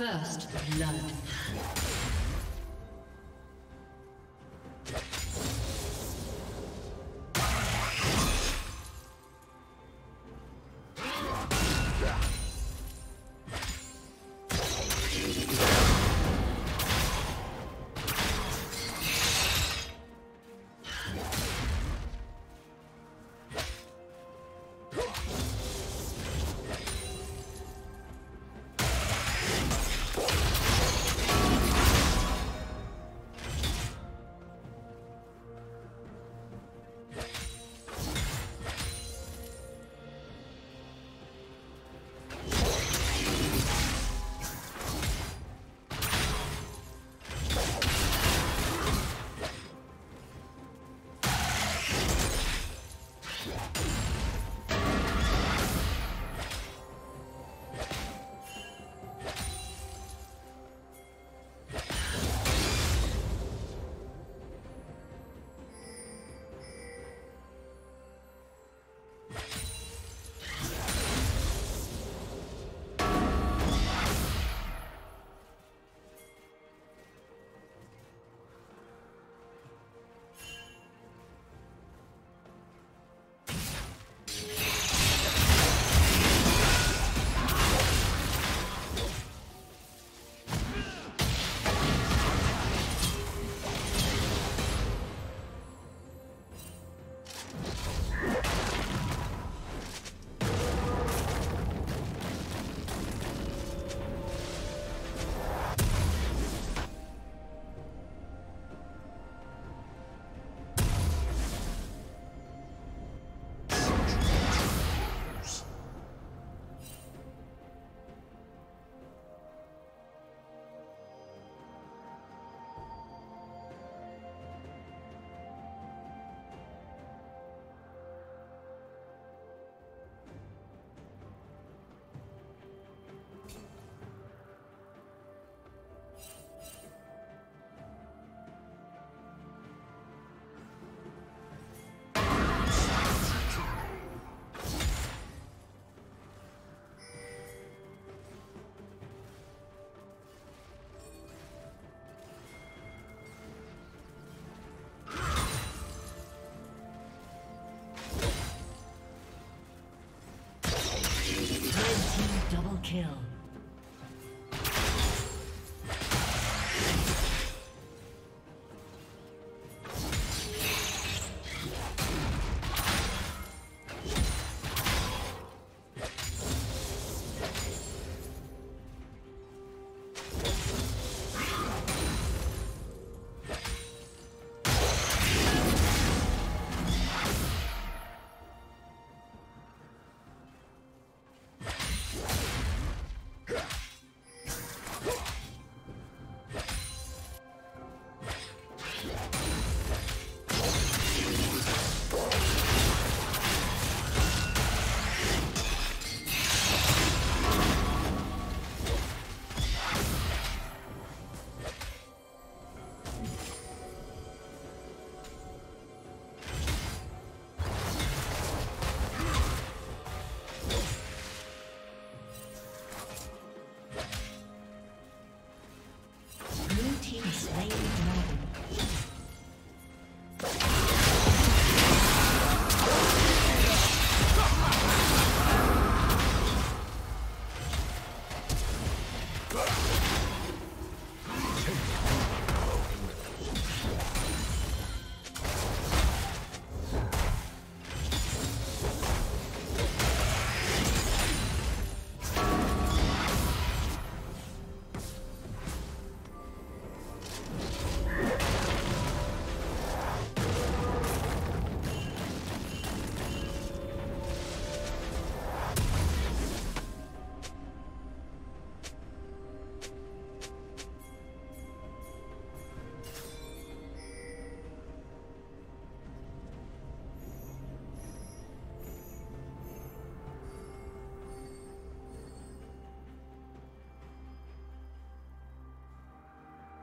First blood. Kill.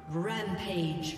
Rampage.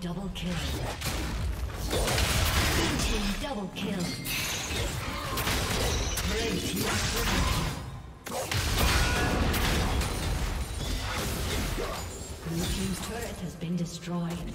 Double kill. Blue team double kill. Red team triple kill. Blue team's turret has been destroyed.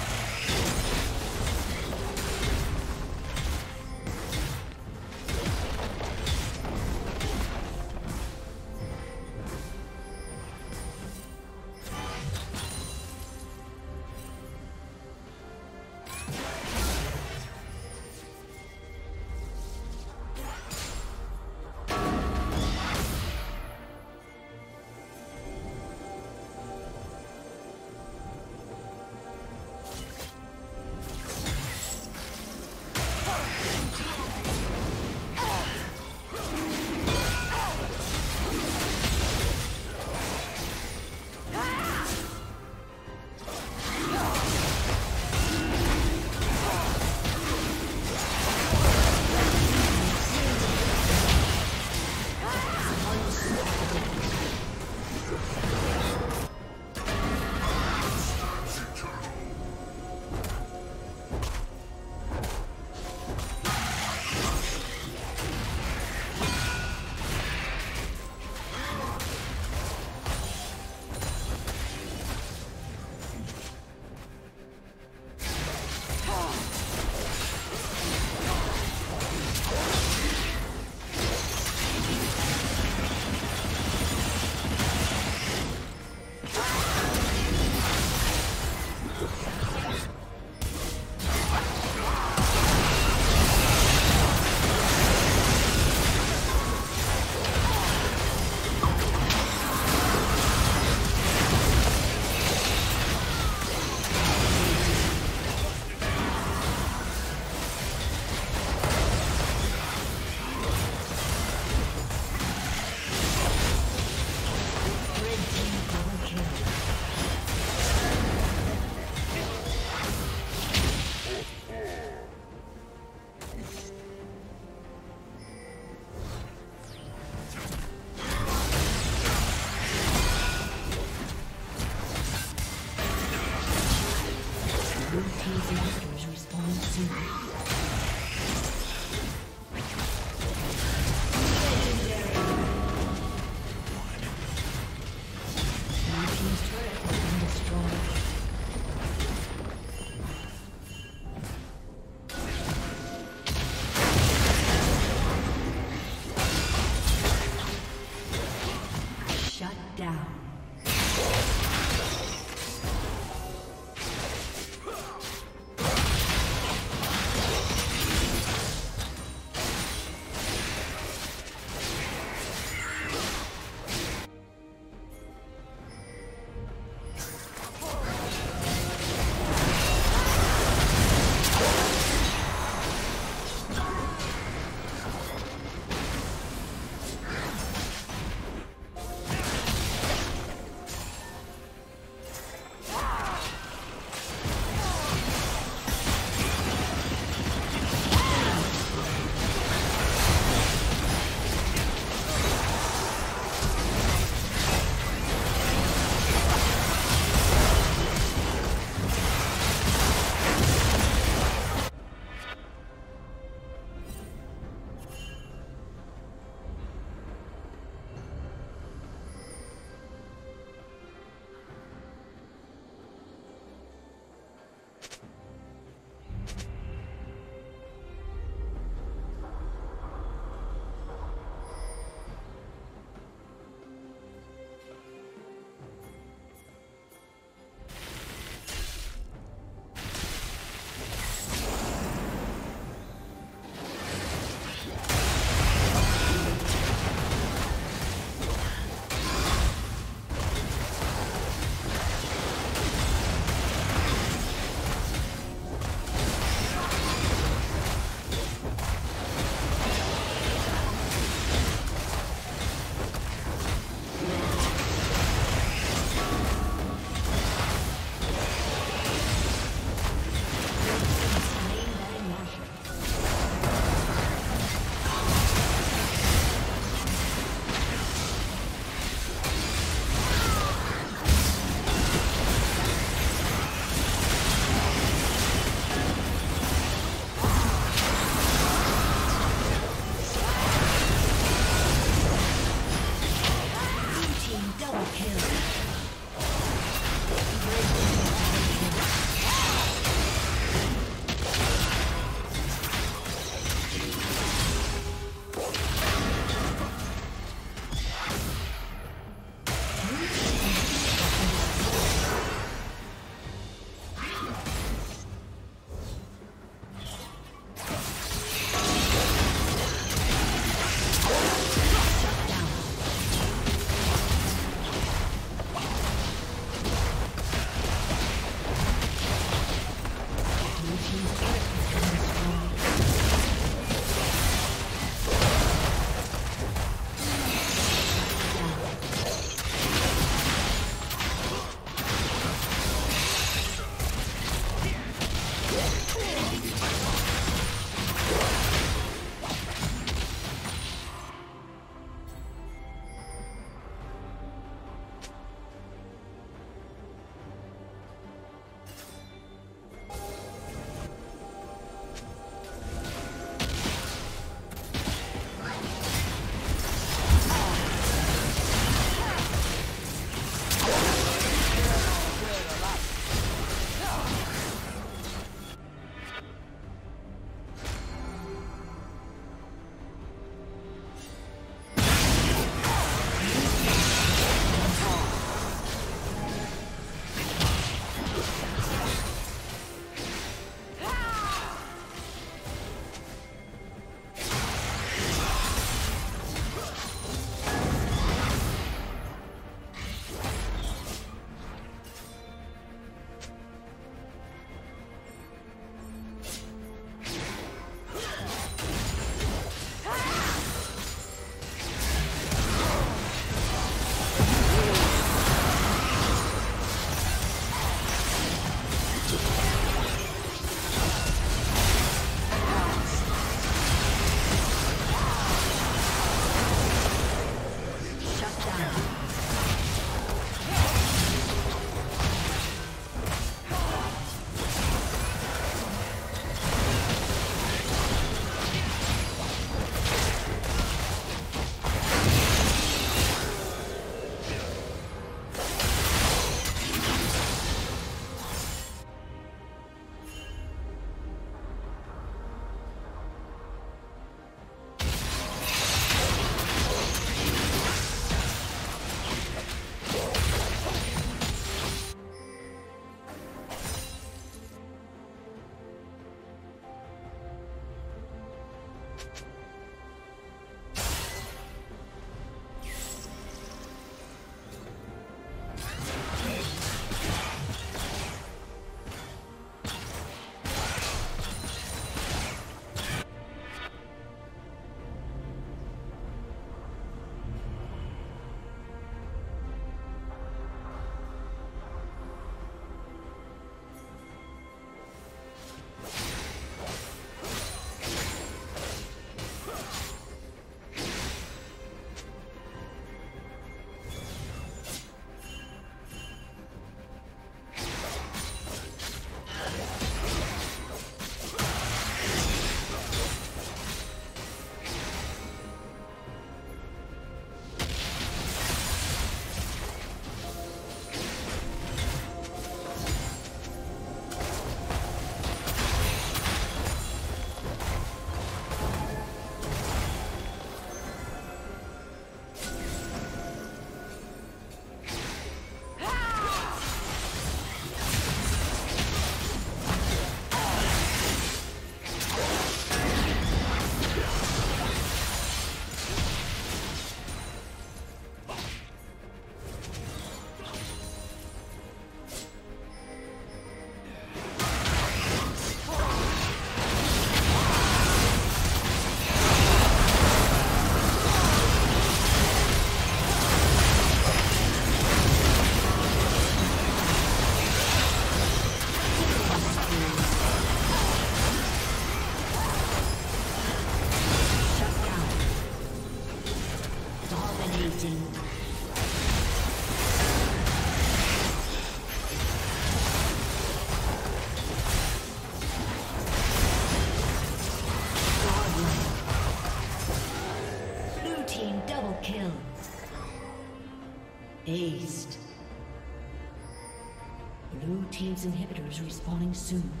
Respawning soon.